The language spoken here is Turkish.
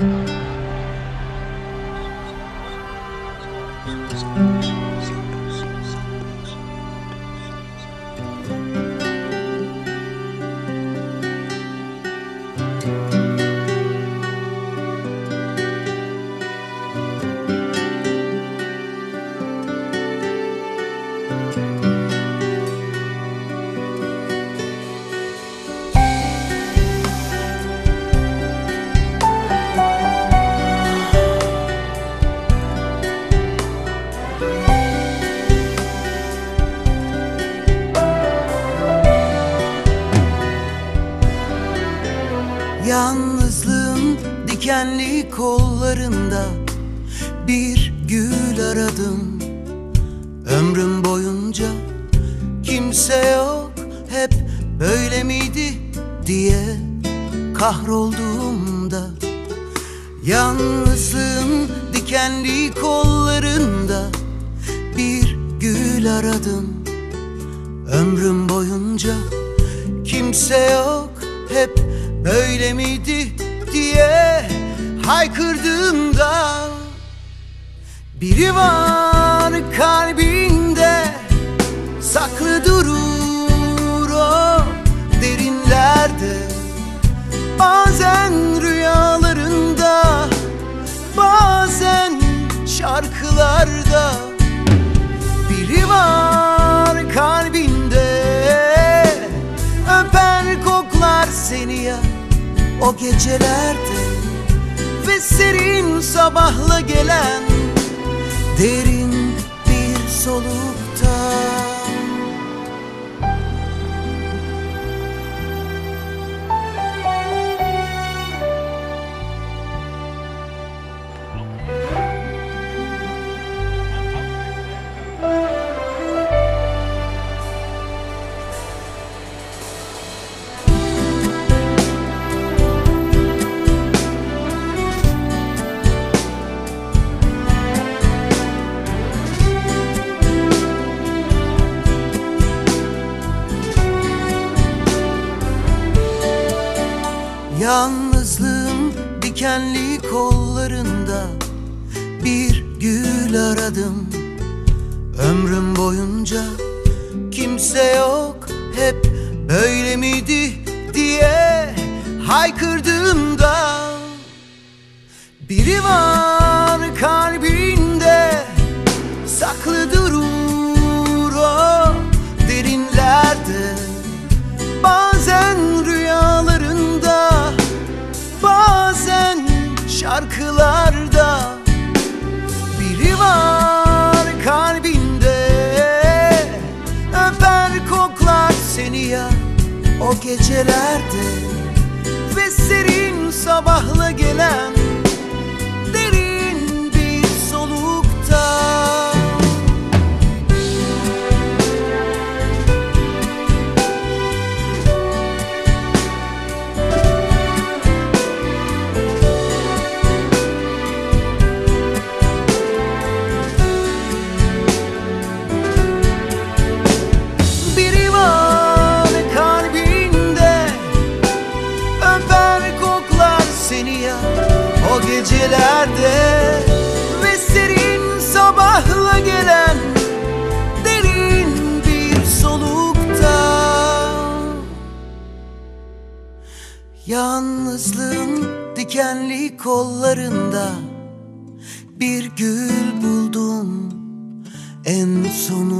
Yalnızlığın dikenli kollarında bir gül aradım. Ömrüm boyunca kimse yok hep böyle miydi diye kahrolduğumda. Yalnızlığın dikenli kollarında bir gül aradım. Ömrüm boyunca kimse yok hep böyle miydi diye haykırdığımda Biri var kalbinde saklı durur o derinlerde. Bazen rüyalarında bazen şarkılarda Biri var kalbinde. Öper koklar seni ya o gecelerde Ve serin sabahla gelen Derin Yalnızlığın dikenli kollarında bir gül aradım. Ömrüm boyunca kimse yok hep böyle miydi diye haykırdığımda Biri var şarkılarda Biri var kalbinde. Öper koklar seni ya o gecelerde Ve serin sabahla gelen gecelerde Ve serin sabahla gelen Derin bir solukta. Yalnızlığın dikenli kollarında Bir gül buldum en sonunda